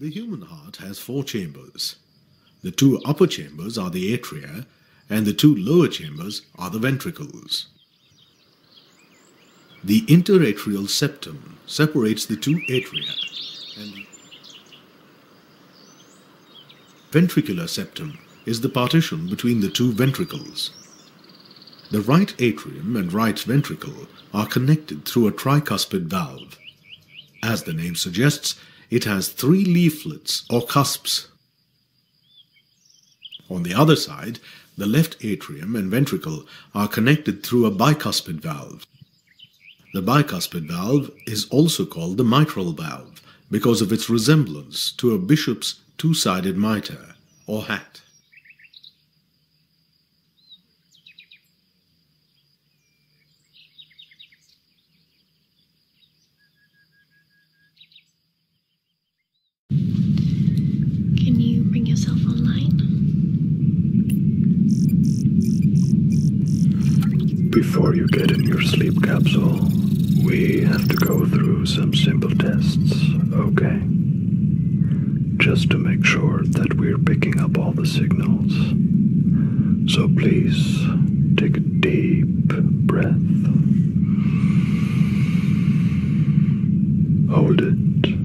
The human heart has four chambers. The two upper chambers are the atria, and the two lower chambers are the ventricles. The interatrial septum separates the two atria, and the ventricular septum is the partition between the two ventricles. The right atrium and right ventricle are connected through a tricuspid valve. As the name suggests, it has three leaflets or cusps. On the other side, the left atrium and ventricle are connected through a bicuspid valve. The bicuspid valve is also called the mitral valve because of its resemblance to a bishop's two-sided mitre or hat. Yourself online? Before you get in your sleep capsule, we have to go through some simple tests, okay? Just to make sure that we're picking up all the signals. So please take a deep breath. Hold it